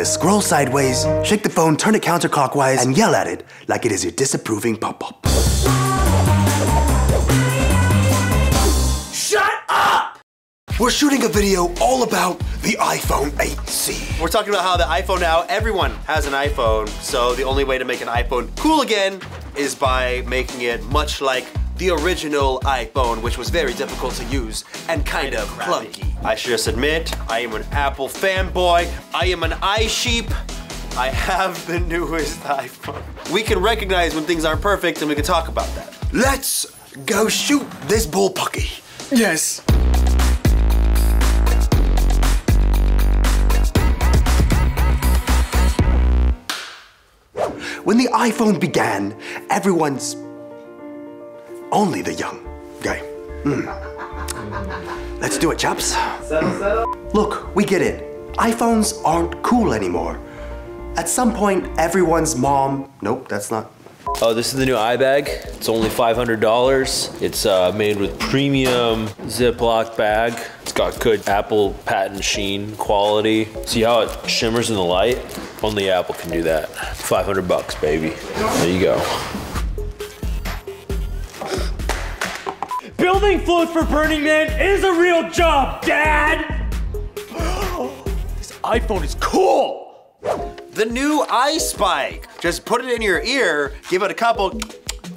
Just scroll sideways, shake the phone, turn it counterclockwise, and yell at it like it is your disapproving pop-up. Shut up! We're shooting a video all about the iPhone 8C. We're talking about how the iPhone now, everyone has an iPhone, so the only way to make an iPhone cool again is by making it much like the original iPhone, which was very difficult to use and kind of clunky. I should just admit, I am an Apple fanboy. I am an iSheep. I have the newest iPhone. We can recognize when things aren't perfect and we can talk about that. Let's go shoot this bullpucky. Yes. When the iPhone began, everyone's only the young guy. Hmm. Let's do it, chaps. Look, we get it. iPhones aren't cool anymore. At some point, everyone's mom. Nope, that's not. Oh, this is the new iBag. It's only $500. It's uh, made with premium Ziploc bag. It's got good Apple patent sheen quality. See how it shimmers in the light? Only Apple can do that. 500 bucks, baby. There you go. Building floats for Burning Man is a real job, Dad! this iPhone is cool! The new iSpike. Just put it in your ear, give it a couple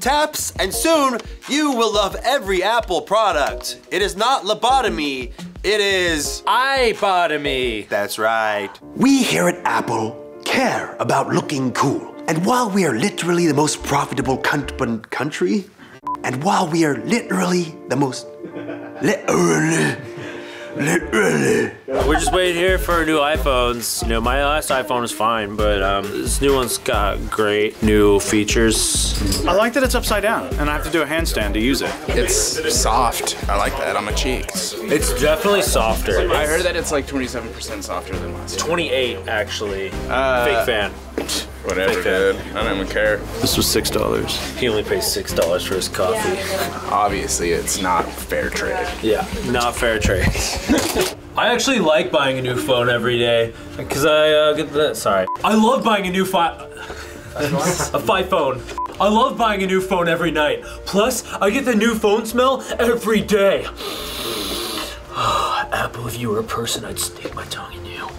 taps, and soon you will love every Apple product. It is not lobotomy, it is iBotomy. That's right. We here at Apple care about looking cool. And while we are literally the most profitable cunt- country, and while we are literally the most literally literally We're just waiting here for new iPhones. You know, my last iPhone is fine, but um, this new one's got great new features. I like that it's upside down and I have to do a handstand to use it. It's soft. I like that on my cheeks. It's definitely softer. I heard that it's like 27% softer than last. 28 actually. Uh, Big fan. Whatever, dude. I don't even care. This was six dollars. He only pays six dollars for his coffee. Obviously, it's not fair trade. Yeah, not fair trade. I actually like buying a new phone every day because I uh, get the. Sorry, I love buying a new phone. a five phone. I love buying a new phone every night. Plus, I get the new phone smell every day. Apple, if you were a person, I'd stick my tongue in you.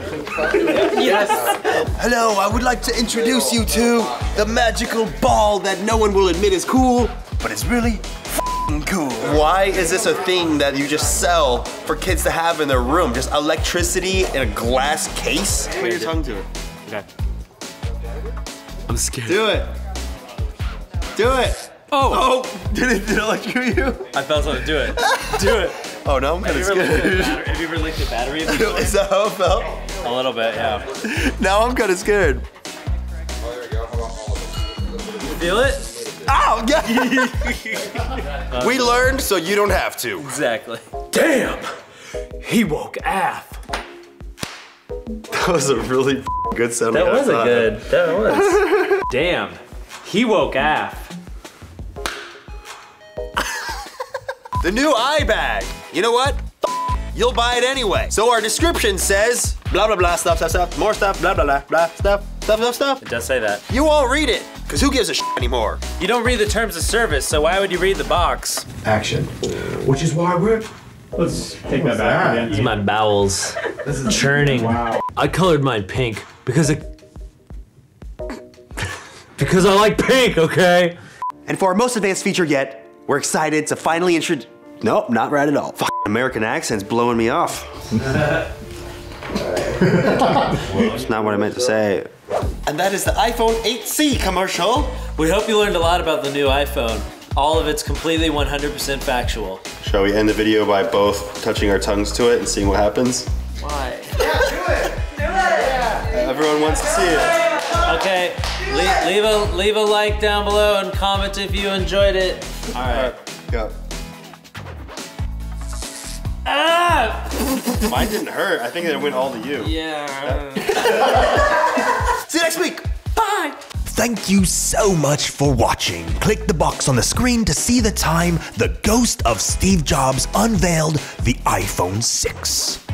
Hello, I would like to introduce you to the magical ball that no one will admit is cool, but it's really f***ing cool. Why is this a thing that you just sell for kids to have in their room? Just electricity in a glass case? Put your tongue to it. Okay. I'm scared. Do it. Do it. Oh, Oh, did it, did it electrocute you? I felt something. Do it. Do it. Oh, now I'm kind of scared. Have you ever licked a battery? Is that how it felt? A little bit, yeah. Now I'm kind of scared. Feel it? Ow! Yeah. we learned so you don't have to. Exactly. Damn! He woke af. That was a really good sound. That was a good. That was. Damn. He woke af. The new iBag. You know what? You'll buy it anyway. So our description says blah blah blah stuff stuff stuff more stuff blah blah blah blah stuff stuff stuff stuff. It does say that. You won't read it because who gives a shit anymore? You don't read the terms of service, so why would you read the box? action. Which is why we're. Let's take that back It's my bowels This is churning. I colored mine pink because it. because I like pink, okay? And for our most advanced feature yet, we're excited to finally introduce. Nope, not right at all. Fuck, American accent's blowing me off. It's not what I meant to say. And that is the iPhone 8C commercial. We hope you learned a lot about the new iPhone. All of it's completely 100% factual. Shall we end the video by both touching our tongues to it and seeing what happens? Why? Yeah, do it! Do it! Yeah. Everyone wants to see it. Okay, leave, leave a leave a like down below and comment if you enjoyed it. All right. Go. Ah! Mine didn't hurt. I think it went all to you. Yeah. See you next week. Bye. Thank you so much for watching. Click the box on the screen to see the time the ghost of Steve Jobs unveiled the iPhone 6.